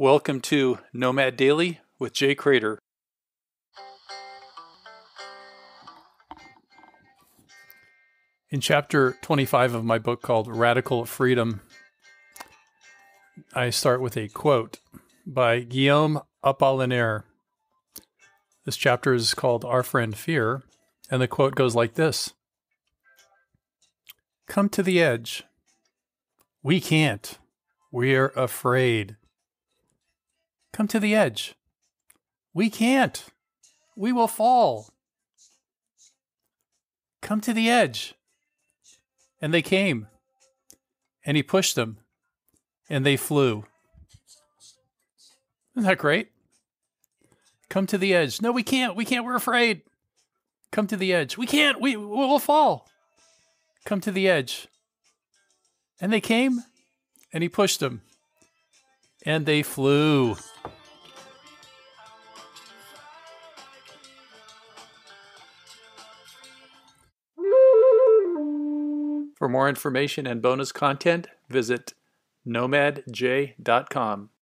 Welcome to Nomad Daily with Jay Cradeur. In chapter 25 of my book called Radical Freedom, I start with a quote by Guillaume Apollinaire. This chapter is called Our Friend Fear, and the quote goes like this Come to the edge. We can't. We're afraid. Come to the edge. We can't. We will fall. Come to the edge. And they came. And he pushed them. And they flew. Isn't that great? Come to the edge. No, we can't. We can't. We're afraid. Come to the edge. We can't. We will fall. Come to the edge. And they came, and he pushed them, and they flew. For more information and bonus content, visit nomadjay.com.